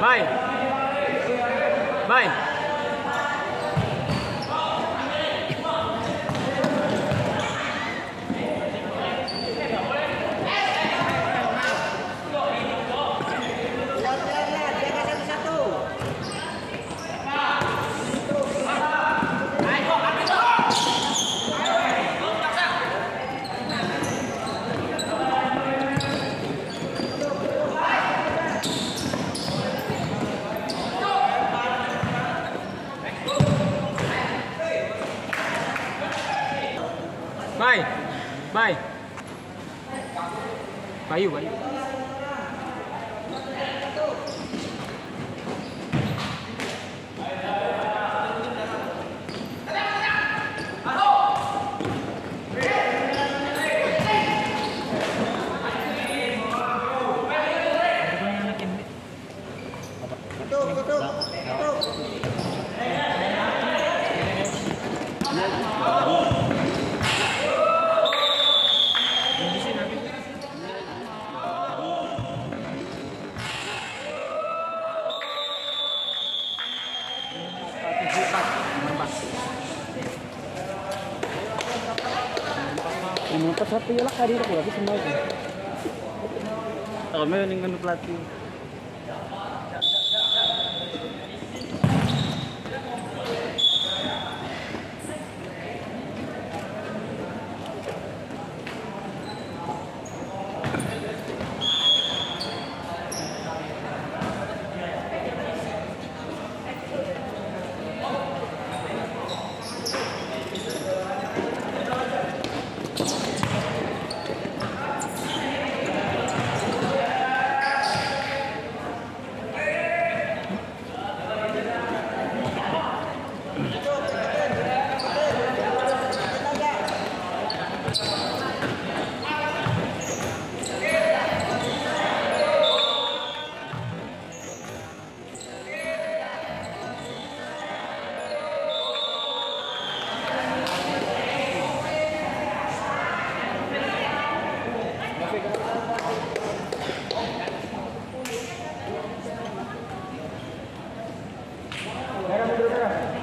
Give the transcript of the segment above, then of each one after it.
Vai. Vai. どうも。Dito ko kasi semua itu. May ning ano pelatih.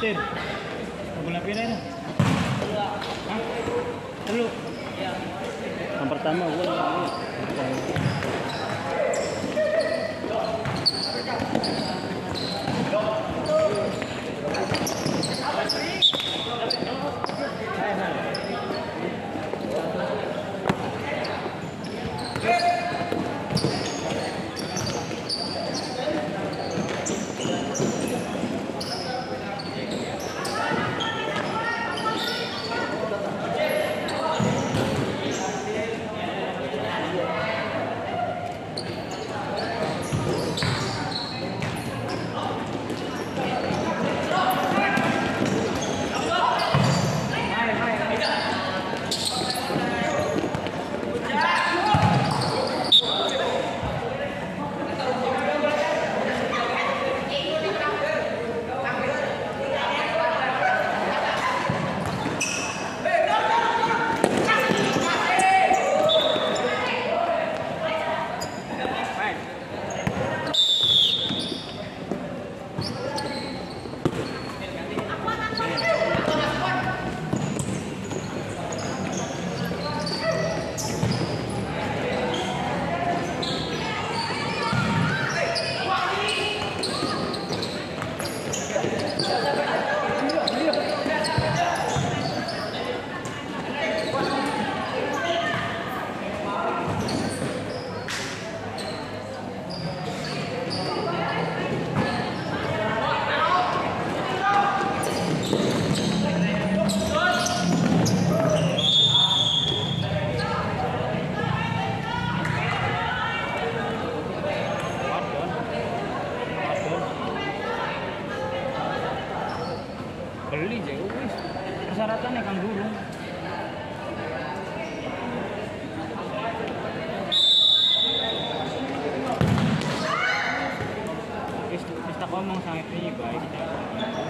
Tin. Bola pira na? Hah? Telu. Yang pertama gua Sampai 玩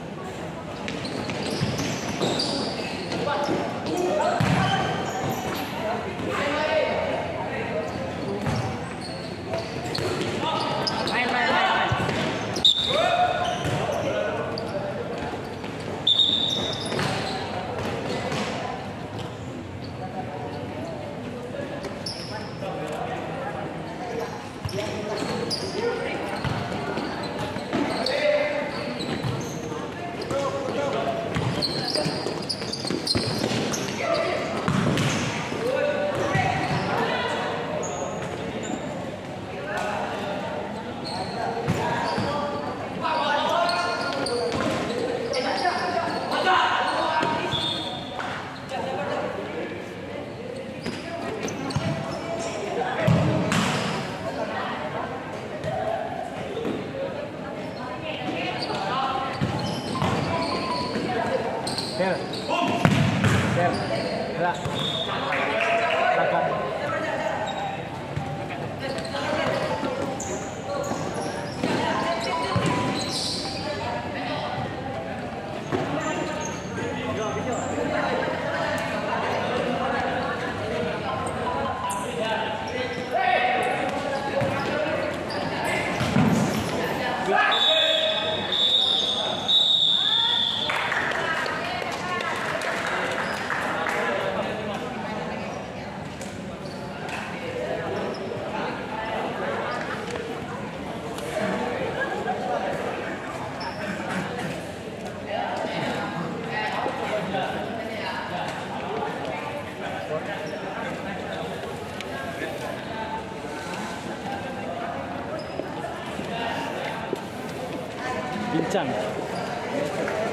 ちゃん。